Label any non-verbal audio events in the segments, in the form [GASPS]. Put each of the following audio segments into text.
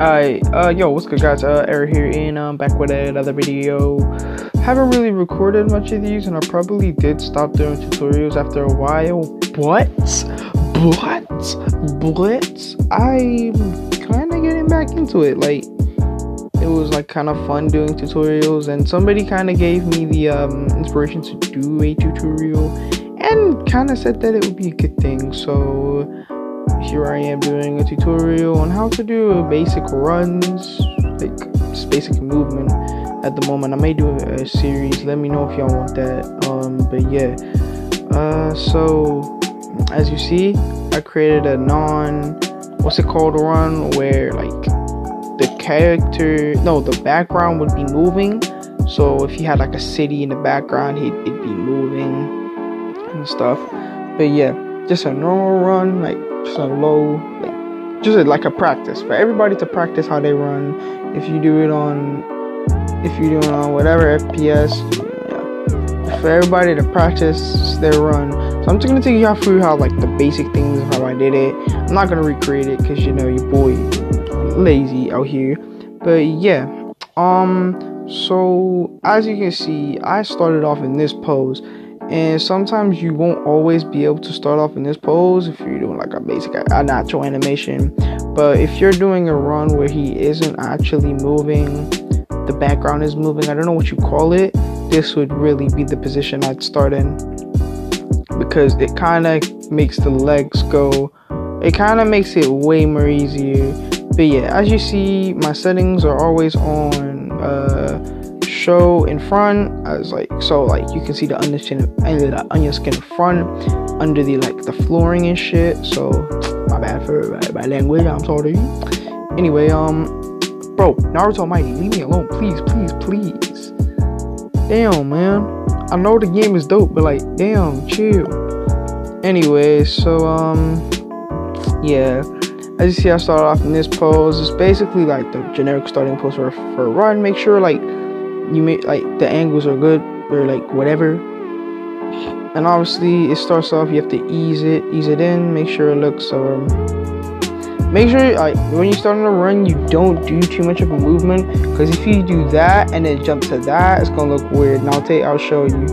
Alright, uh, yo, what's good, guys? Uh, Error here, and I'm back with another video. Haven't really recorded much of these, and I probably did stop doing tutorials after a while. But, but, but, I'm kind of getting back into it. Like, it was like kind of fun doing tutorials, and somebody kind of gave me the um, inspiration to do a tutorial, and kind of said that it would be a good thing. So here I am doing a tutorial on how to do basic runs, like just basic movement at the moment. I may do a, series, let me know if y'all want that. Um, but yeah, uh, so as you see, I created a non, what's it called, run where like the character, no, the background would be moving. So if you had like a city in the background, he'd, it'd be moving and stuff. But yeah, just a normal run, like a low, just like a practice for everybody to practice how they run. If you do it on, if you do it on whatever FPS, yeah, for everybody to practice their run. So I'm just gonna take you through how like the basic things how I did it. I'm not gonna recreate it because you know your boy lazy out here. But yeah, um, so as you can see, I started off in this pose and sometimes you won't always be able to start off in this pose if you're doing like a basic a natural animation. But if you're doing a run where he isn't actually moving the background is moving i don't know what you call it this would really be the position i'd start in. Because it kind of makes the legs go it kind of makes it way more easier. But yeah as you see my settings are always on uh show in front as like so like you can see the onion skin the onion skin front under the like the flooring and shit. So my bad for my language i'm sorry. Anyway um bro naruto mighty leave me alone. Please please please. Damn man. I know the game is dope but like damn chill. Anyway so um yeah. As you see i started off in this pose. It's basically like the generic starting pose for, for a run. Make sure like you make like the angles are good or like whatever. And obviously it starts off you have to ease it ease it in make sure it looks um make sure like when you start on a run you don't do too much of a movement. Because if you do that and then jump to that it's gonna look weird. Now take i'll show you.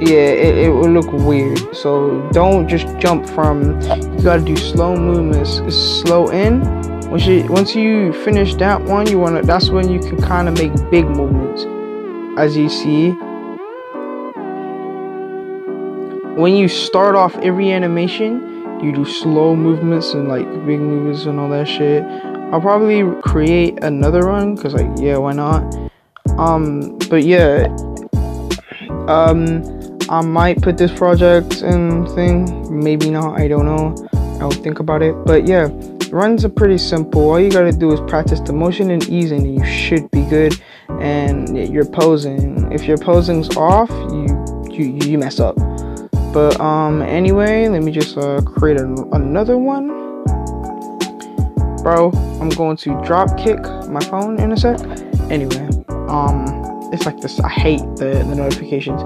Yeah it, it will look weird. So don't just jump from you gotta do slow movements slow in once you once you finish that one you want to that's when you can kind of make big movements as you see. When you start off every animation you do slow movements and like big movements and all that shit. I'll probably create another one because like yeah why not? Um but yeah um i might put this project and thing maybe not i don't know i'll think about it but yeah runs are pretty simple. All you gotta do is practice the motion and ease, and you should be good. And you're posing. If your posing's off, you you you mess up. But um, anyway, let me just uh, create an, another one, bro. I'm going to drop kick my phone in a sec. Anyway, um, it's like this. I hate the the notifications.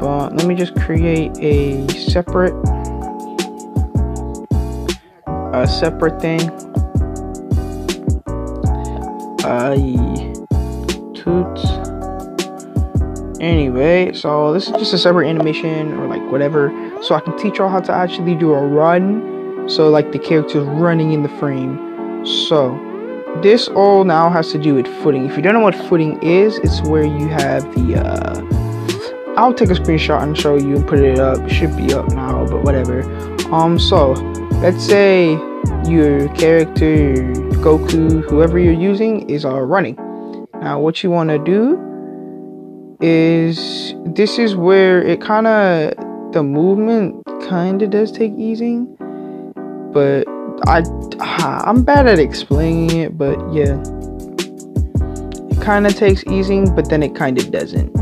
But let me just create a separate a separate thing. I toots. Anyway, so this is just a separate animation or like whatever, so I can teach y'all how to actually do a run. So like the character's running in the frame. So this all now has to do with footing. If you don't know what footing is, it's where you have the uh I'll take a screenshot and show you and put it up. It should be up now, but whatever. Um so let's say your character Goku, whoever you're using, is uh, running. Now, what you want to do is this is where it kind of the movement kind of does take easing, but I I'm bad at explaining it, but yeah, it kind of takes easing, but then it kind of doesn't.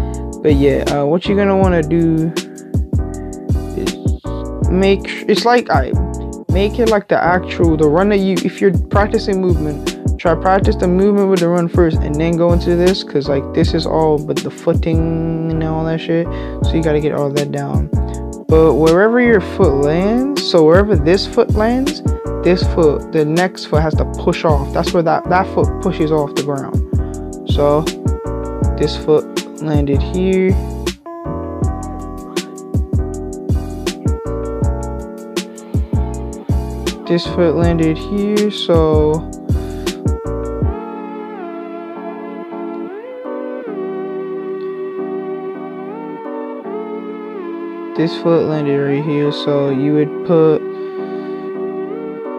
But yeah, uh, what you're gonna want to do is make it's like I make it like the actual the run that you if you're practicing movement try practice the movement with the run first and then go into this because like this is all but the footing and all that shit so you got to get all that down but wherever your foot lands so wherever this foot lands this foot, the next foot has to push off. That's where that, that foot pushes off the ground. So this foot landed here. This foot landed here, so this foot landed right here so you would put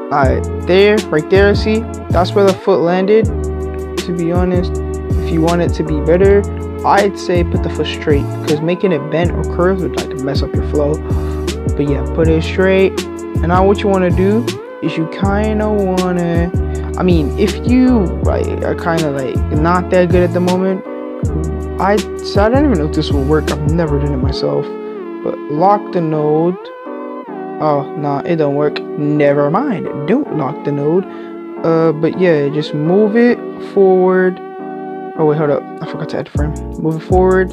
alright there right there see? That's where the foot landed to be honest. If you want it to be better I'd say put the foot straight because making it bent or curved would like mess up your flow. But yeah put it straight. And now what you want to do is you kind of want to I mean if you like are kind of like not that good at the moment I so I don't even know if this will work I've never done it myself but lock the node. Oh, nah, it don't work. Never mind. Don't lock the node. Uh, but yeah, just move it forward. Oh wait, hold up. I forgot to add the frame. Move it forward.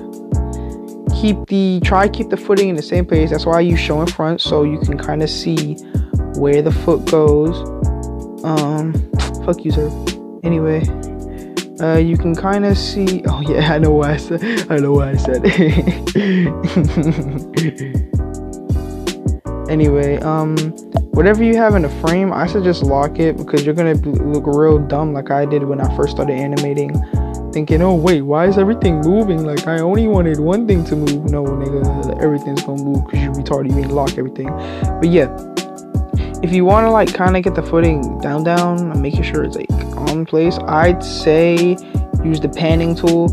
Keep the try keep the footing in the same place. That's why use show in front so you can kind of see where the foot goes. Um, fuck you, sir. Anyway, uh, you can kind of see. Oh yeah, [LAUGHS] I know why I said. I know why I said. [LAUGHS] anyway, um, whatever you have in the frame, I suggest lock it because you're gonna look real dumb like I did when I first started animating. Thinking, oh wait, why is everything moving? Like I only wanted one thing to move. No, nigga, everything's gonna move because you retarded. You ain't lock everything. But yeah, if you want to like kind of get the footing down down and making sure it's like on place i'd say use the panning tool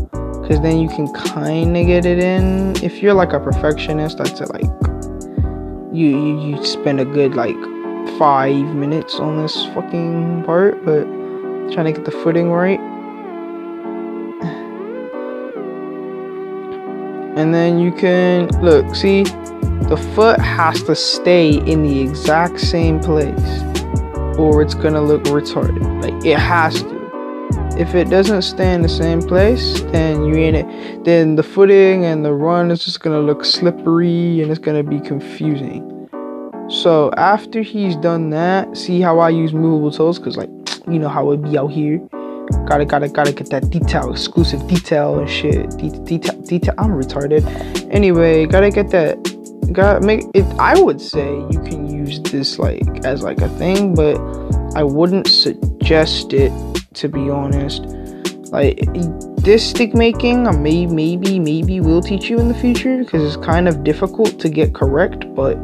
because then you can kind of get it in. If you're like a perfectionist i'd say like you, you you spend a good like five minutes on this fucking part but trying to get the footing right. [SIGHS] And then you can look see the foot has to stay in the exact same place or it's gonna look retarded. Like it has to. If it doesn't stay in the same place, then you ain't it. Then the footing and the run is just gonna look slippery and it's gonna be confusing. So after he's done that, see how I use movable toes? Cause like you know how it be out here. Gotta gotta gotta get that detail, exclusive detail and shit. De- detail detail. I'm retarded. Anyway, gotta get that got make it i would say you can use this like as like a thing but i wouldn't suggest it to be honest. Like this stick making i may maybe maybe will teach you in the future because it's kind of difficult to get correct but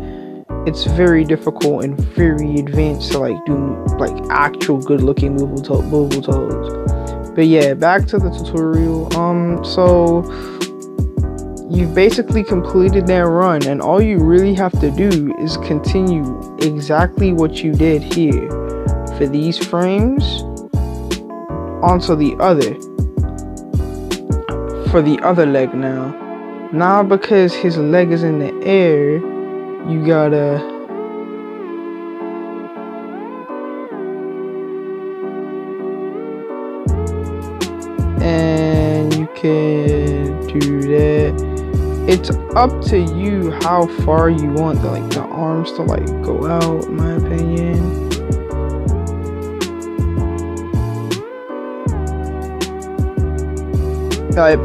it's very difficult and very advanced to like do like actual good looking movable, to- movable toes. But yeah back to the tutorial. Um so you've basically completed that run and all you really have to do is continue exactly what you did here. For these frames onto the other. For the other leg now. Now because his leg is in the air you gotta and you can do that it's up to you how far you want the like the arms to like go out in my opinion. Like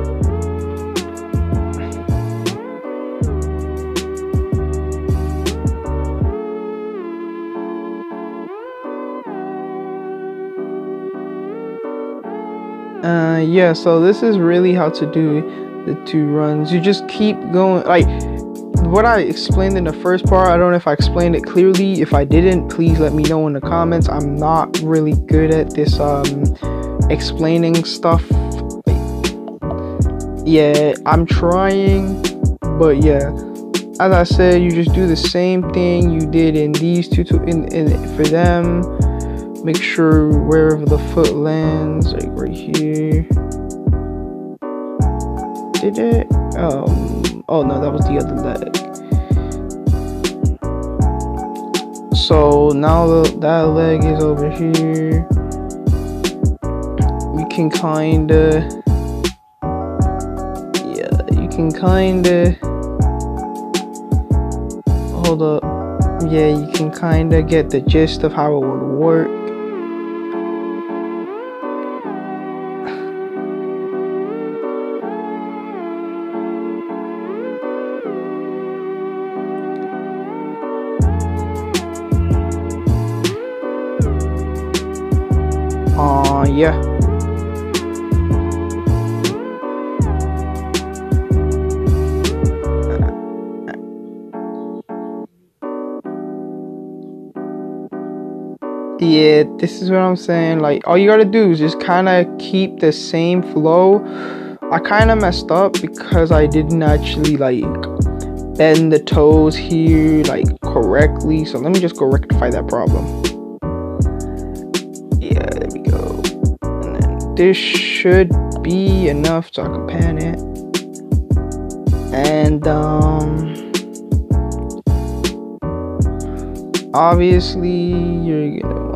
uh yeah so this is really how to do the two runs. You just keep going. Like what I explained in the first part, I don't know if I explained it clearly. If I didn't, please let me know in the comments. I'm not really good at this um explaining stuff. Yeah, I'm trying, but yeah. As I said, you just do the same thing you did in these two, two in, in for them. Make sure wherever the foot lands, like right here did it? Um, oh no, that was the other leg. So now that leg is over here. You can kinda, yeah, you can kinda, hold up. yeah, you can kind of get the gist of how it would work. Uh, yeah. Yeah, this is what I'm saying. Like, all you gotta do is just kind of keep the same flow. I kind of messed up because I didn't actually like bend the toes here like correctly. So let me just go rectify that problem. This should be enough so I can pan it. And um obviously you're gonna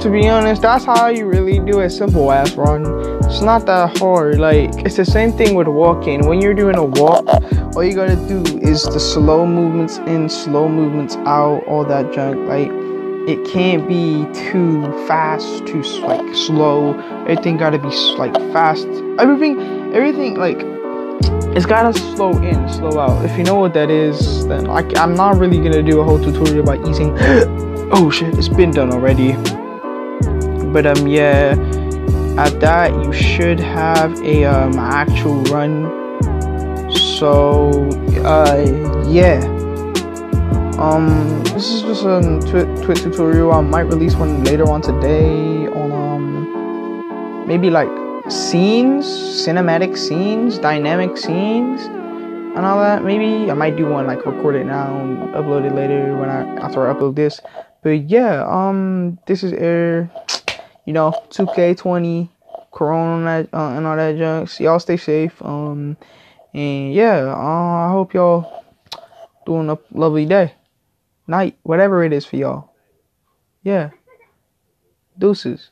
to be honest, that's how you really do a simple ass run. It's not that hard. Like, it's the same thing with walking. When you're doing a walk, all you gotta do is the slow movements in, slow movements out, all that junk. Like, it can't be too fast, too like slow. Everything gotta be like fast. Everything, everything like it's gotta slow in, slow out. If you know what that is, then I, I'm not really gonna do a whole tutorial about easing. [GASPS] oh shit, it's been done already but um yeah at that you should have a um actual run. So uh yeah. Um this is just a twit, twit tutorial. I might release one later on today on um maybe like scenes cinematic scenes dynamic scenes and all that. Maybe i might do one like record it now and upload it later when i after i upload this. But yeah um this is Error you know, 2K20, Corona and, uh, and all that junk. So y'all stay safe. Um, and yeah, uh, I hope y'all doing a lovely day, night, whatever it is for y'all. Yeah. Deuces.